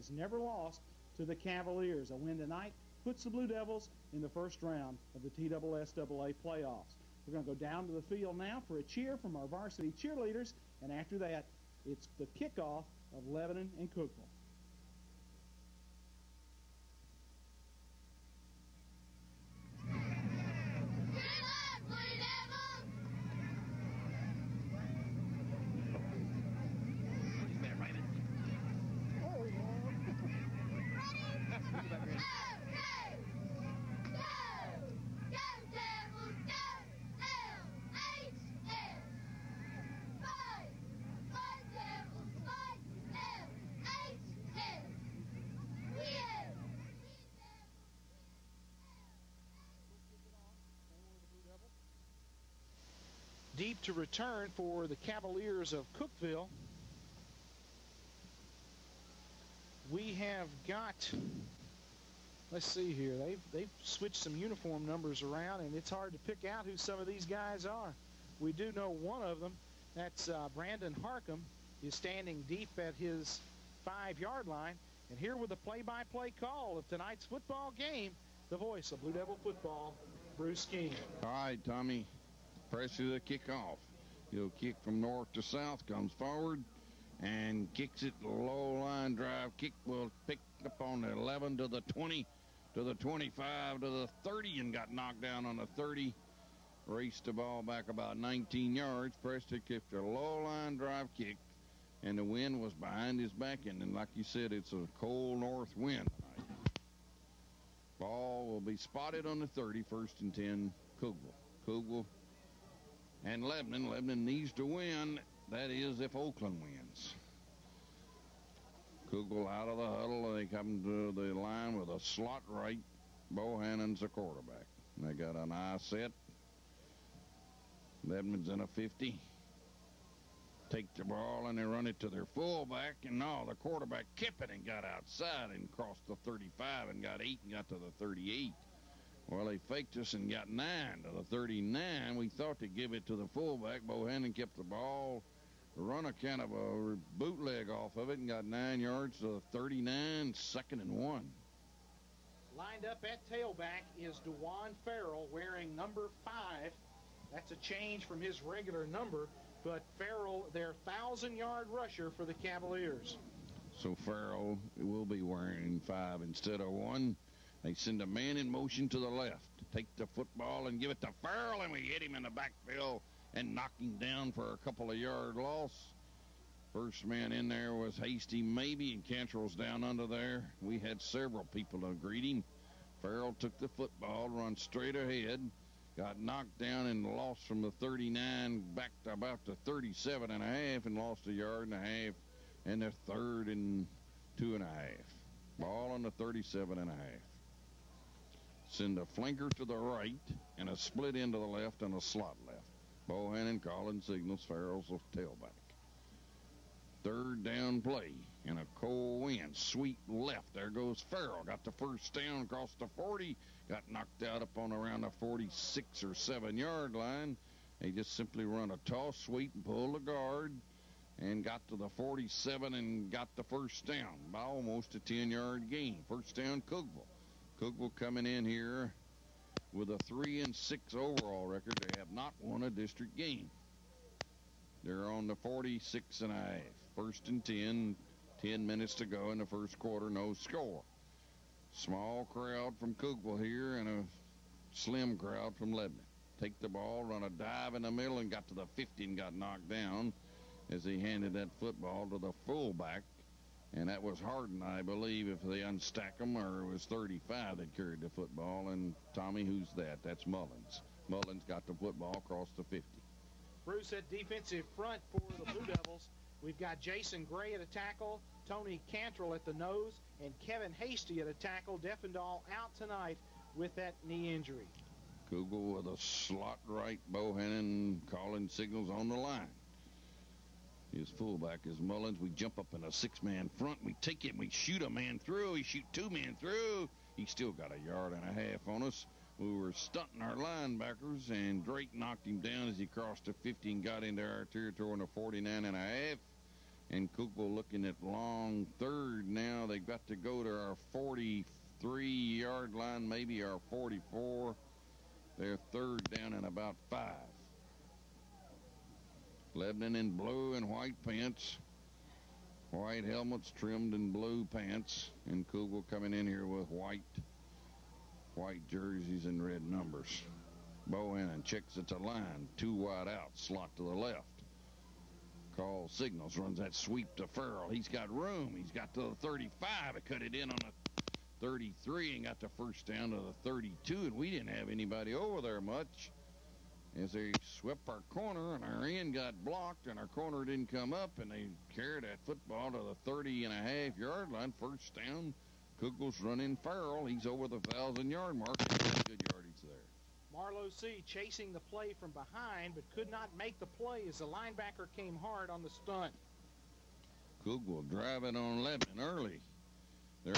has never lost to the Cavaliers. A win tonight puts the Blue Devils in the first round of the TSSAA playoffs. We're going to go down to the field now for a cheer from our varsity cheerleaders, and after that, it's the kickoff of Lebanon and Cookeville. Deep to return for the Cavaliers of Cookeville. We have got, let's see here, they've, they've switched some uniform numbers around, and it's hard to pick out who some of these guys are. We do know one of them, that's uh, Brandon Harcum, is standing deep at his five-yard line. And here with the play-by-play -play call of tonight's football game, the voice of Blue Devil football, Bruce King. All right, Tommy pressure the kickoff. He'll kick from north to south, comes forward, and kicks it low line drive. Kick will pick up on the 11 to the 20 to the 25 to the 30 and got knocked down on the 30. Raced the ball back about 19 yards. Preston kicked a low line drive kick, and the wind was behind his back. And, and like you said, it's a cold north wind Ball will be spotted on the 30, first and 10, Cookeville. Cookeville and Lebanon. Lebanon needs to win. That is if Oakland wins. Cookeville out of the huddle. They come to the line with a slot right. Bohannon's the quarterback. They got an eye set. Lebanon's in a 50. Take the ball and they run it to their fullback. And no, the quarterback kept it and got outside and crossed the 35 and got eight and got to the 38. Well, they faked us and got nine to the 39. We thought to give it to the fullback. Bohannon kept the ball, run a kind of a bootleg off of it, and got nine yards to the 39, second and one. Lined up at tailback is Dewan Farrell wearing number five. That's a change from his regular number, but Farrell, their thousand yard rusher for the Cavaliers. So Farrell will be wearing five instead of one. They send a man in motion to the left take the football and give it to Farrell, and we hit him in the backfield and knock him down for a couple of yard loss. First man in there was Hasty maybe, and Cantrell's down under there. We had several people to greet him. Farrell took the football, run straight ahead, got knocked down and lost from the 39 back to about the 37 and a half and lost a yard and a half and the third and two and a half. Ball on the 37 and a half. Send a flanker to the right and a split into the left and a slot left. Bohannon calling signals Farrell's a tailback. Third down play in a cold wind. Sweep left. There goes Farrell. Got the first down across the 40. Got knocked out up on around the 46 or 7 yard line. They just simply run a toss sweep and pull the guard and got to the 47 and got the first down by almost a 10 yard gain. First down, Cookeville. Cookeville coming in here with a 3 and 6 overall record. They have not won a district game. They're on the 46 and a. First and 10, 10 minutes to go in the first quarter, no score. Small crowd from Cookeville here and a slim crowd from Lebanon. Take the ball, run a dive in the middle, and got to the 50 and got knocked down as he handed that football to the fullback and that was Harden, I believe, if they unstack them, or it was 35 that carried the football. And Tommy, who's that? That's Mullins. Mullins got the football across the 50. Bruce at defensive front for the Blue Devils. We've got Jason Gray at a tackle, Tony Cantrell at the nose, and Kevin Hasty at a tackle. Defendahl out tonight with that knee injury. Cookeville with a slot right, Bohannon calling signals on the line. His fullback is Mullins. We jump up in a six-man front. We take it. We shoot a man through. He shoot two men through. He still got a yard and a half on us. We were stunting our linebackers, and Drake knocked him down as he crossed the 50 and got into our territory on the 49 and a half. And Cookeville looking at long third now. They've got to go to our 43 yard line, maybe our 44. They're third down and about five. Lebanon in blue and white pants. White helmets trimmed in blue pants. And Cookeville coming in here with white white jerseys and red numbers. Bohannon checks it to line. Two wide out. Slot to the left. Call signals. Runs that sweep to Farrell. He's got room. He's got to the 35. He cut it in on the 33 and got the first down to the 32. And we didn't have anybody over there much as they swept our corner and our end got blocked and our corner didn't come up and they carried that football to the 30 and a half yard line. First down. Cookeville's running Farrell. He's over the thousand yard mark. Good yardage there. Marlowe C chasing the play from behind, but could not make the play as the linebacker came hard on the stunt. Cookeville driving on Lebanon early. They're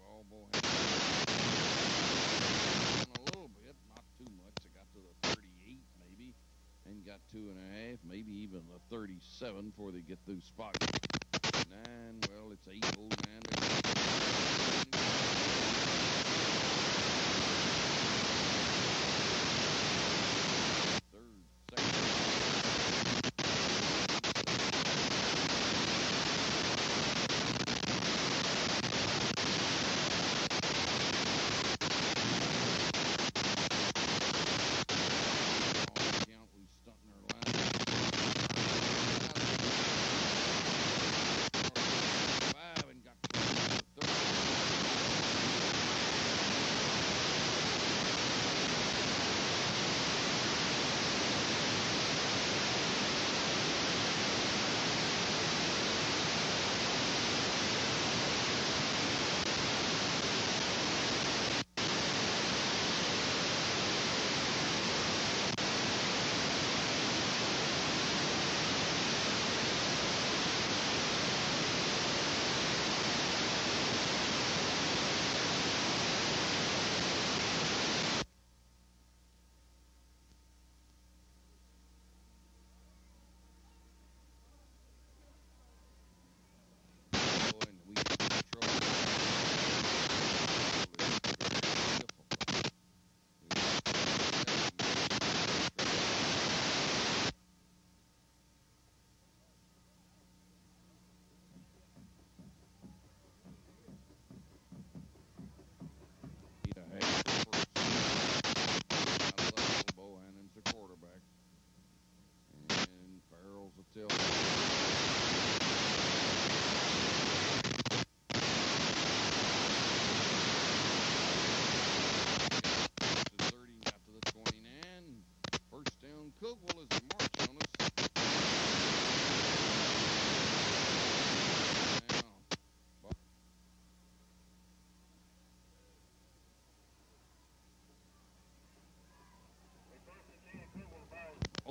Ball Bohannon. a little bit, not too much. They got to the 38 maybe, and a half, maybe even the 37 before they get through spot. Nine, well, it's eight oh nine.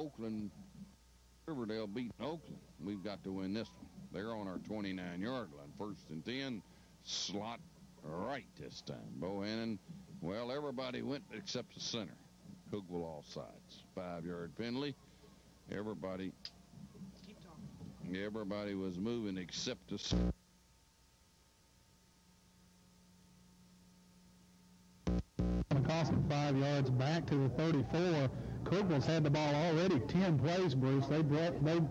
Oakland, Riverdale beating Oakland. We've got to win this one. They're on our 29-yard line. First and 10, slot right this time. Bohannon well, everybody went except the center. Cookeville all sides. Five yard penalty. Everybody Keep talking. everybody was moving except the center. yards back to the 34. Cookeville's had the ball already 10 plays, Bruce. They brought, they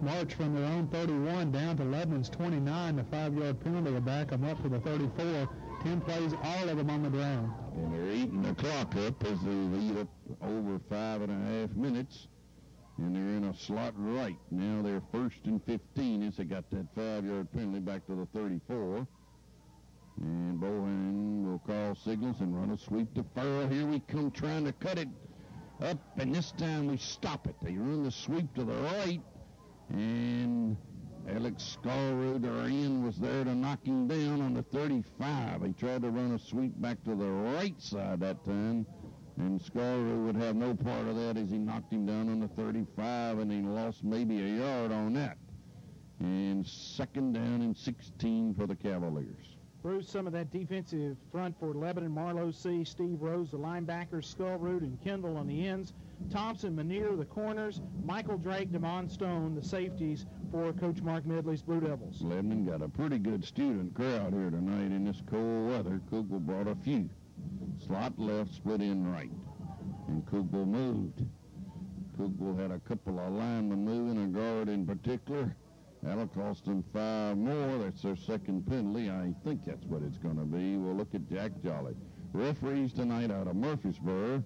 marched from their own 31 down to Lebanon's 29. The five-yard penalty will back them up to the 34. 10 plays, all of them on the ground. And they're eating the clock up as they lead up over five and a half minutes. And they're in a slot right. Now they're first and 15 as they got that five-yard penalty back to the 34. And Bohan signals and run a sweep to Farrell. Here we come trying to cut it up, and this time we stop it. They run the sweep to the right, and Alex Scarrood, our end, was there to knock him down on the 35. He tried to run a sweep back to the right side that time, and Scarrood would have no part of that as he knocked him down on the 35, and he lost maybe a yard on that. And second down and 16 for the Cavaliers. Bruce, some of that defensive front for Lebanon, Marlowe C., Steve Rose, the linebackers, Skullroot and Kendall on the ends, Thompson, Manier, the corners, Michael Drake, Demond Stone, the safeties for Coach Mark Medley's Blue Devils. Lebanon got a pretty good student crowd here tonight in this cold weather. Cookeville brought a few. Slot left, split in right. And Cookeville moved. Cookeville had a couple of linemen moving, a guard in particular. That'll cost them five more. That's their second penalty. I think that's what it's going to be. We'll look at Jack Jolly. Referees tonight out of Murfreesboro.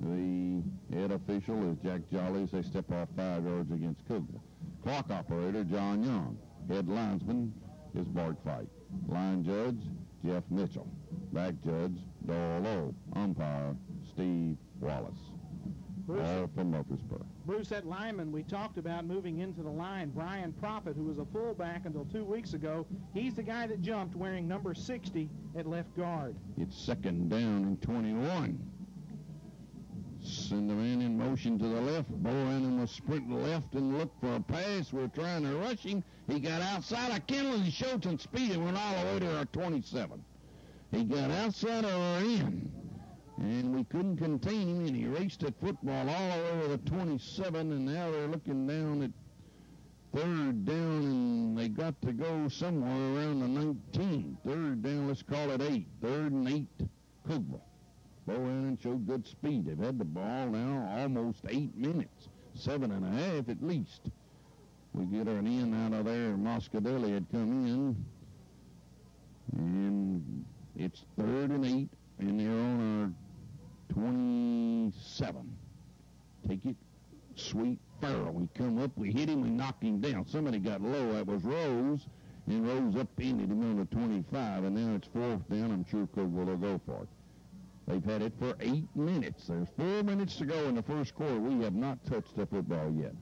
The head official is Jack Jolly as they step off five yards against Cookeville. Clock operator John Young. Head linesman is Bart Fight. Line judge Jeff Mitchell. Back judge Doyle Lowe. Umpire Steve Wallace. All from Murfreesboro. Bruce, that lineman we talked about moving into the line, Brian Prophet, who was a fullback until two weeks ago, he's the guy that jumped wearing number 60 at left guard. It's second down and 21. Send the man in motion to the left. Bohannon was sprinting left and looked for a pass. We're trying to rush him. He got outside of Kendall and showed speed and went all the way to our 27. He got outside of our end, and we couldn't contain him, and he raced that football all to the 27, and now they're looking down at third down, and they got to go somewhere around the 19. Third down, let's call it eight. Third and eight, Cookeville. Bohannon showed good speed. They've had the ball now almost eight minutes, seven and a half at least. We get an in out of there. Moscadelli had come in, and it's third and eight, and they're on our 27. Take it, sweet Farrell. We come up, we hit him, we knocked him down. Somebody got low. That was Rose, and Rose upended him on the 25, and now it's fourth down. I'm sure Cookeville will go for it. They've had it for eight minutes. There's four minutes to go in the first quarter. We have not touched the football yet.